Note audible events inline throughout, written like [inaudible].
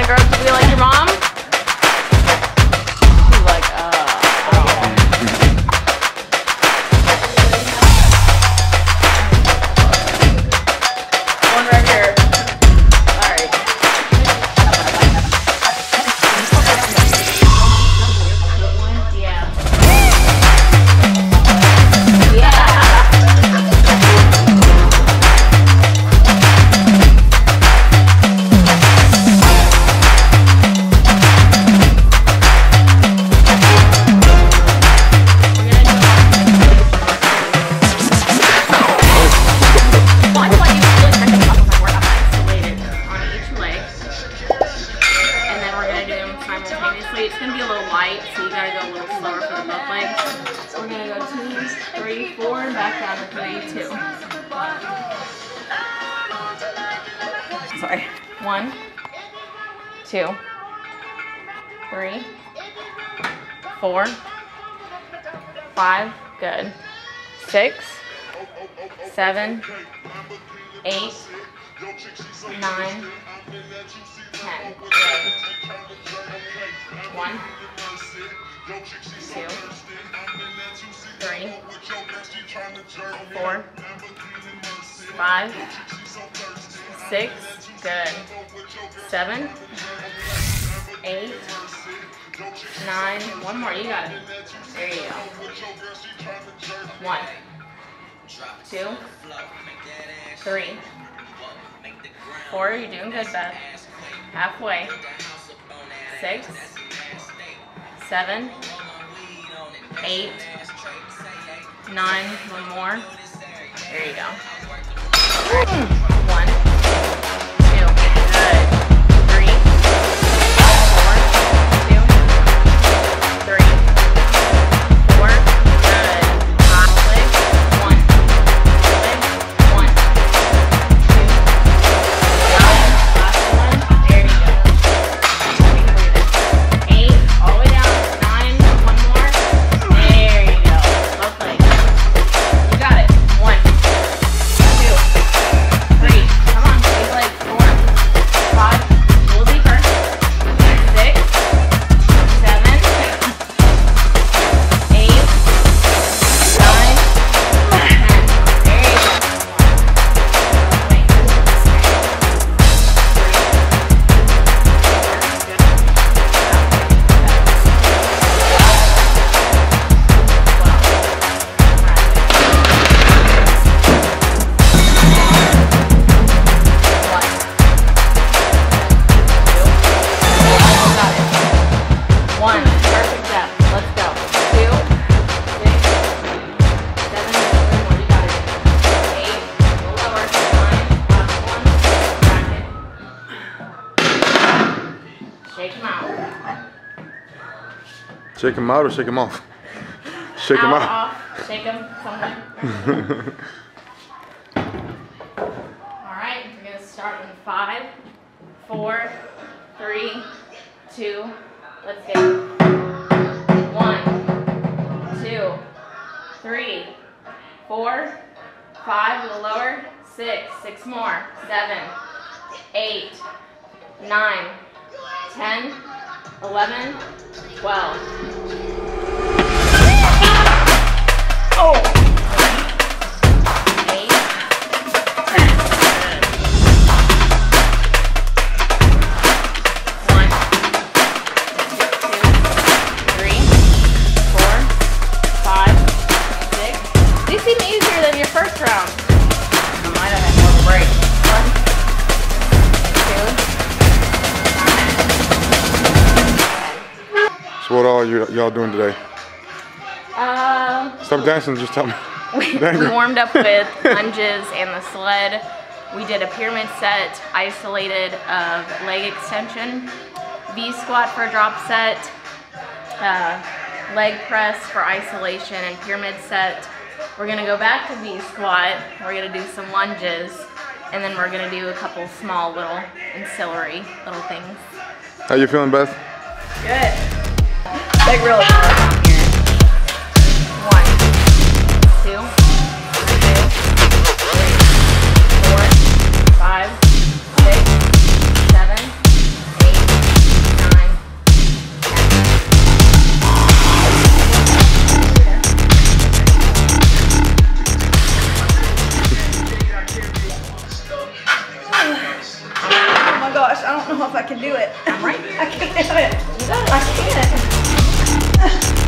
want to grow up to like your mom? Simultaneously. It's gonna be a little light, so you gotta go a little slower for the both legs. We're gonna go two, three, four, and back down to three, two. Sorry. One, two, three, four, five, good. Six, seven, eight, nine, ten. One, two, three, four, five, six, good. Seven, eight, nine, one more, you got it. There you go. One, two, three, four, you're doing good, Beth. Halfway. Six, seven, eight, nine, one more. There you go. Shake him out or shake him off? [laughs] Shake him out, off. Shake them somewhere. [laughs] All right, we're gonna start in five, four, three, two. Let's it. One, two, three, four, five, a little lower, six, six more, seven, eight, nine, ten, eleven, twelve. All you y'all doing today? um, Stop dancing. Just tell me. [laughs] we, we warmed up with [laughs] lunges and the sled. We did a pyramid set isolated of leg extension, V squat for a drop set, uh, leg press for isolation, and pyramid set. We're gonna go back to V squat. We're gonna do some lunges, and then we're gonna do a couple small little ancillary little things. How you feeling, Beth? Good. Big really hard on here. One, two, two, three, four, five, six, seven, eight, nine, Oh my gosh, I don't know if I can do it. I'm right [laughs] I can't do it. You got it. I can't. Ugh. [laughs]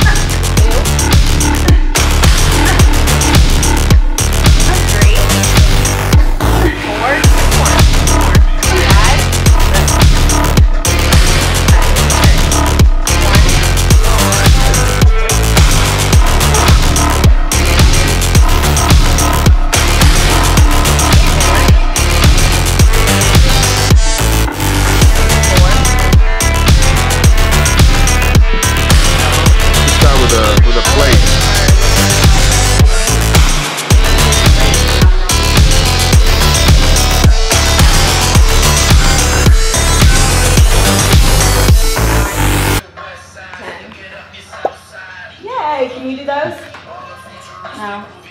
you do those? No.